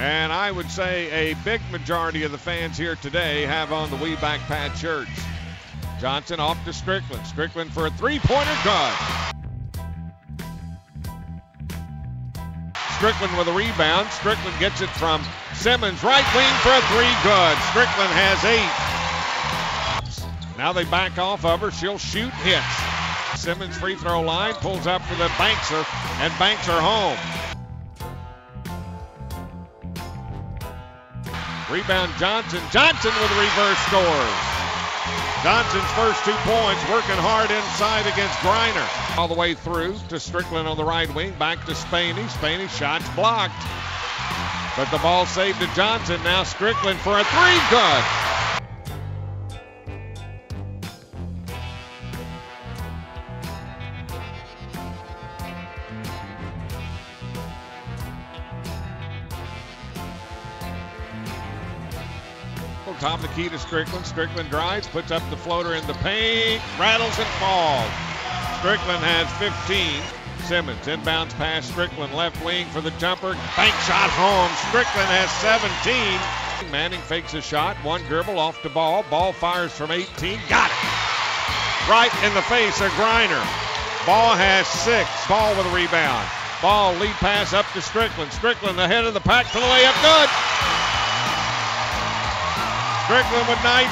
And I would say a big majority of the fans here today have on the We Back Pat shirts. Johnson off to Stricklen. Stricklen for a three-pointer good. Stricklen with a rebound. Stricklen gets it from Simmons. Right wing for a three good. Stricklen has eight. Now they back off of her. She'll shoot, hits. Simmons free throw line, pulls up for the Bankser, and Banks are home. Rebound Johnson. Johnson with reverse scores. Johnson's first two points, working hard inside against Griner. All the way through to Stricklen on the right wing, back to Spani. Spani shots blocked. But the ball saved to Johnson. Now Stricklen for a three. Good. Top of the key to Stricklen. Stricklen drives, puts up the floater in the paint, rattles and falls. Stricklen has 15. Simmons inbounds pass Stricklen left wing for the jumper. Bank shot home. Stricklen has 17. Manning fakes a shot. One dribble off the ball. Baugh fires from 18. Got it. Right in the face of Griner. Baugh has six. Baugh with a rebound. Baugh lead pass up to Stricklen. Stricklen ahead of the pack for the layup. Good. Stricklen with 19.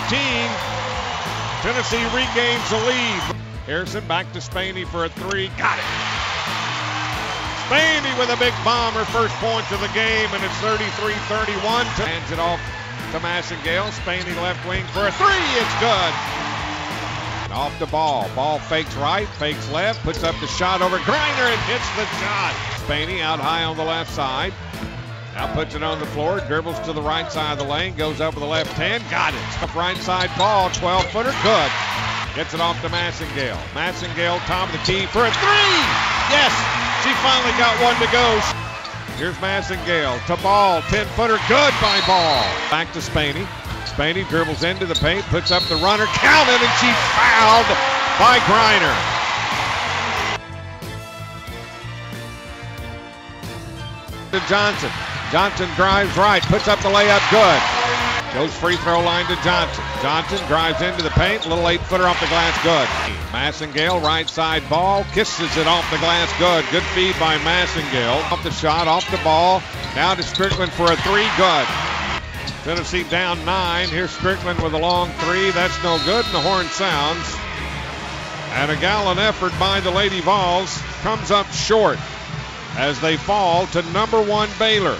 Tennessee regains the lead. Harrison back to Spani for a three. Got it. Spani with a big bomber. First point of the game, and it's 33-31. Hands it off to Massengale. Spani left wing for a three. It's good. Off the ball. Baugh fakes right, fakes left, puts up the shot over Griner and hits the shot. Spani out high on the left side. Now puts it on the floor, dribbles to the right side of the lane, goes up with the left hand, got it. Up right side ball, 12 footer, good. Gets it off to Massengale. Massengale, top of the key for a three. Yes, she finally got one to go. Here's Massengale to Baugh, 10 footer, good by Baugh. Back to Spani. Spani dribbles into the paint, puts up the runner, counted, and she's fouled by Griner. Johnson. Johnson drives right, puts up the layup, good. Goes free throw line to Johnson. Johnson drives into the paint, little eight footer off the glass, good. Massengale, right side ball, kisses it off the glass, good. Good feed by Massengale. Off the shot, off the ball. Now to Stricklen for a three, good. Tennessee down nine. Here's Stricklen with a long three. That's no good, and the horn sounds. And a gallant effort by the Lady Vols comes up short as they fall to number one Baylor.